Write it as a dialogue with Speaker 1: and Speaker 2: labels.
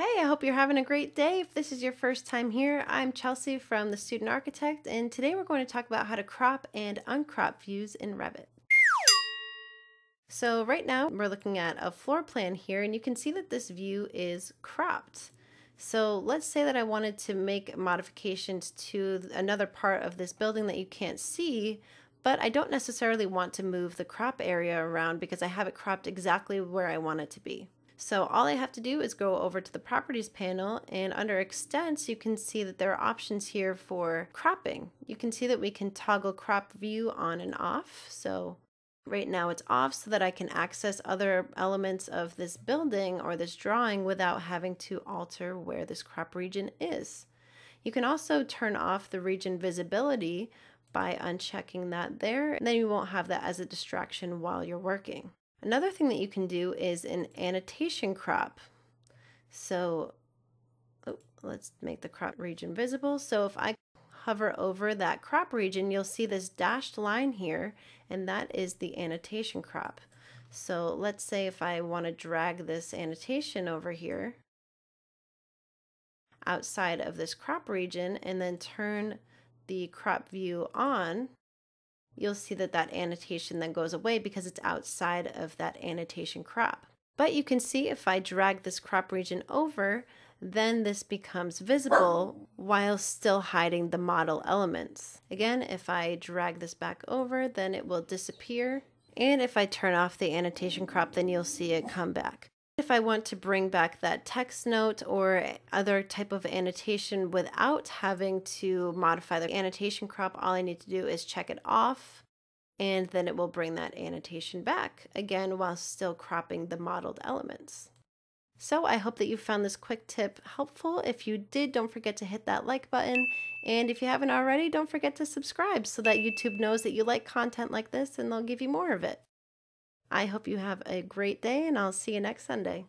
Speaker 1: Hey, I hope you're having a great day. If this is your first time here, I'm Chelsea from The Student Architect, and today we're going to talk about how to crop and uncrop views in Revit. So right now we're looking at a floor plan here, and you can see that this view is cropped. So let's say that I wanted to make modifications to another part of this building that you can't see, but I don't necessarily want to move the crop area around because I have it cropped exactly where I want it to be. So all I have to do is go over to the properties panel and under extents you can see that there are options here for cropping. You can see that we can toggle crop view on and off. So right now it's off so that I can access other elements of this building or this drawing without having to alter where this crop region is. You can also turn off the region visibility by unchecking that there, and then you won't have that as a distraction while you're working. Another thing that you can do is an annotation crop. So oh, let's make the crop region visible. So if I hover over that crop region, you'll see this dashed line here, and that is the annotation crop. So let's say if I want to drag this annotation over here outside of this crop region and then turn the crop view on, you'll see that that annotation then goes away because it's outside of that annotation crop. But you can see if I drag this crop region over, then this becomes visible while still hiding the model elements. Again, if I drag this back over, then it will disappear. And if I turn off the annotation crop, then you'll see it come back. If I want to bring back that text note or other type of annotation without having to modify the annotation crop, all I need to do is check it off and then it will bring that annotation back again while still cropping the modeled elements. So I hope that you found this quick tip helpful. If you did, don't forget to hit that like button. And if you haven't already, don't forget to subscribe so that YouTube knows that you like content like this and they'll give you more of it. I hope you have a great day and I'll see you next Sunday.